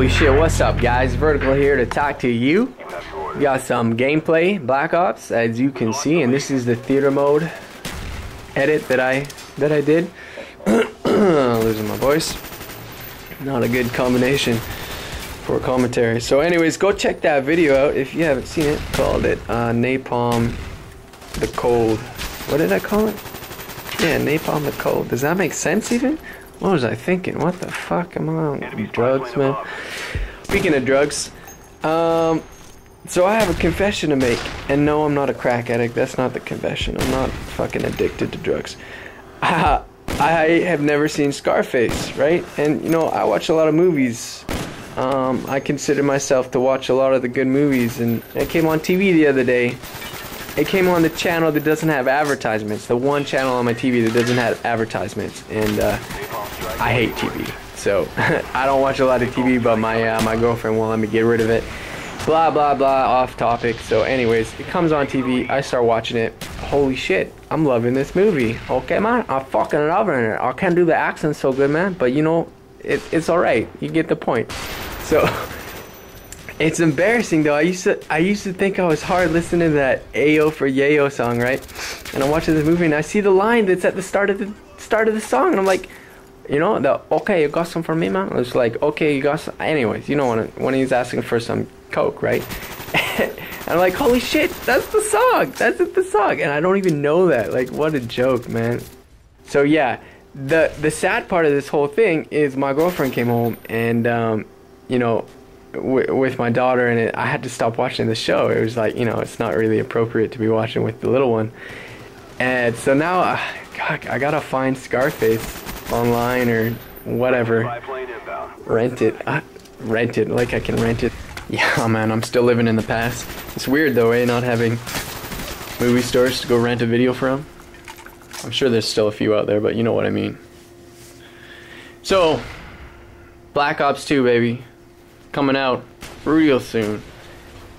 Holy shit, what's up guys? Vertical here to talk to you. We got some gameplay, Black Ops, as you can see, and this is the theater mode edit that I that I did. Losing my voice. Not a good combination for commentary. So anyways, go check that video out if you haven't seen it. Called it uh, Napalm the Cold. What did I call it? Yeah, Napalm the Cold. Does that make sense even? What was I thinking? What the fuck? am I on drugs, man. Speaking of drugs, um, so I have a confession to make, and no, I'm not a crack addict. That's not the confession. I'm not fucking addicted to drugs. I, I have never seen Scarface, right? And you know, I watch a lot of movies. Um, I consider myself to watch a lot of the good movies, and it came on TV the other day. It came on the channel that doesn't have advertisements, the one channel on my TV that doesn't have advertisements, and uh, I hate TV. So I don't watch a lot of TV, but my uh, my girlfriend won't let me get rid of it. Blah blah blah. Off topic. So, anyways, it comes on TV. I start watching it. Holy shit! I'm loving this movie. Okay, man. I'm fucking loving it. I can't do the accent so good, man. But you know, it, it's all right. You get the point. So. It's embarrassing though. I used to I used to think I was hard listening to that Ayo for Yayo song, right? And I'm watching this movie and I see the line that's at the start of the start of the song and I'm like, you know, the okay, you got some for me, man. It's like okay, you got some. Anyways, you know when when he's asking for some coke, right? and I'm like, holy shit, that's the song. That's the song, and I don't even know that. Like, what a joke, man. So yeah, the the sad part of this whole thing is my girlfriend came home and um, you know w- with my daughter, and it, I had to stop watching the show. It was like, you know, it's not really appropriate to be watching with the little one. And so now, uh, God, I gotta find Scarface online or whatever. Rent it. Rent it. Like I can rent it. Yeah, man, I'm still living in the past. It's weird though, eh? Not having movie stores to go rent a video from. I'm sure there's still a few out there, but you know what I mean. So, Black Ops 2, baby coming out real soon,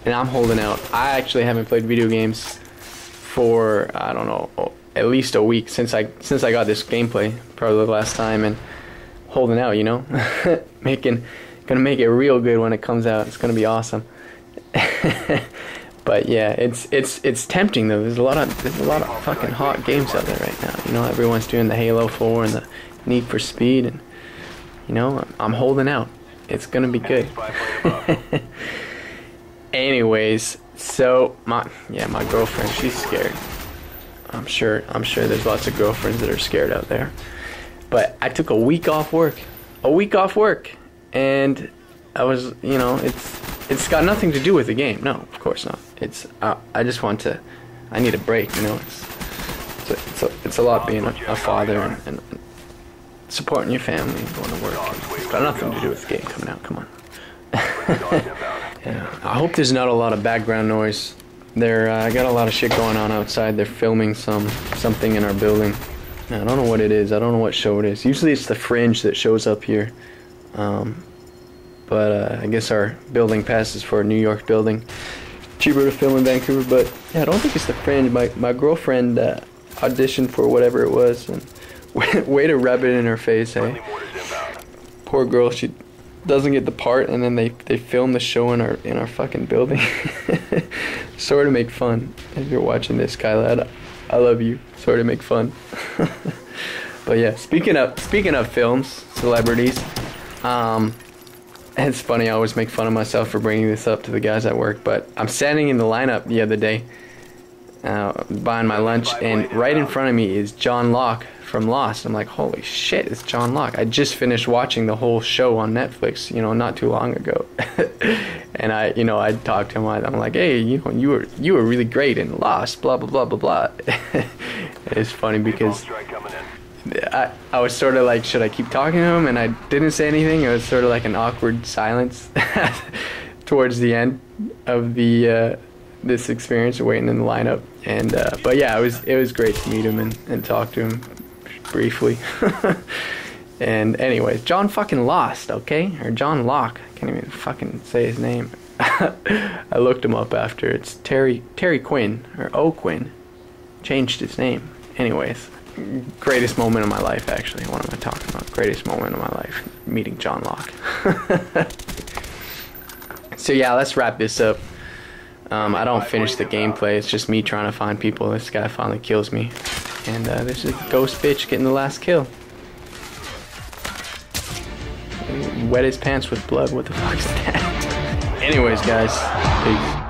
and I'm holding out. I actually haven't played video games for I don't know at least a week since I since I got this gameplay, probably the last time, and holding out. You know, making gonna make it real good when it comes out. It's gonna be awesome. but yeah, it's it's it's tempting though. There's a lot of there's a lot of fucking hot games out there right now. You know, everyone's doing the Halo 4 and the Need for Speed, and you know, I'm holding out. It's gonna be good. Anyways, so my yeah, my girlfriend, she's scared. I'm sure I'm sure there's lots of girlfriends that are scared out there. But I took a week off work. A week off work. And I was, you know, it's it's got nothing to do with the game. No, of course not. It's uh, I just want to I need a break, you know. It's it's a, it's a, it's a lot being a, a father and, and, supporting your family going to work. It's got nothing to do with the game coming out. Come on. yeah. I hope there's not a lot of background noise. There, uh, I got a lot of shit going on outside. They're filming some something in our building. I don't know what it is. I don't know what show it is. Usually it's the fringe that shows up here. Um, but uh, I guess our building passes for a New York building. Cheaper to film in Vancouver, but yeah, I don't think it's the fringe. My my girlfriend uh, auditioned for whatever it was, and Way to rub it in her face, hey? Poor girl, she doesn't get the part, and then they, they film the show in our in our fucking building. Sorry to make fun. If you're watching this, Kyla, I, I love you. Sorry to make fun. but yeah, speaking of speaking of films, celebrities, um, it's funny. I always make fun of myself for bringing this up to the guys at work, but I'm standing in the lineup the other day, uh, buying my lunch, and right in front of me is John Locke from Lost. I'm like, holy shit, it's John Locke. I just finished watching the whole show on Netflix, you know, not too long ago. and I, you know, I talked to him. I'm like, hey, you know, you were you were really great in Lost. Blah blah blah blah blah. it's funny because I I was sort of like, should I keep talking to him? And I didn't say anything. It was sort of like an awkward silence towards the end of the. Uh, this experience of waiting in the lineup and uh, but yeah it was it was great to meet him and, and talk to him briefly. and anyways, John fucking lost, okay? Or John Locke. I can't even fucking say his name. I looked him up after. It's Terry Terry Quinn or O Quinn. Changed his name. Anyways, greatest moment of my life actually. What am I talking about? Greatest moment of my life. Meeting John Locke. So yeah, let's wrap this up. Um, I don't finish the gameplay. It's just me trying to find people. This guy finally kills me. And uh, this is Ghost Bitch getting the last kill. Wet his pants with blood. What the fuck is that? Anyways, guys. Peace.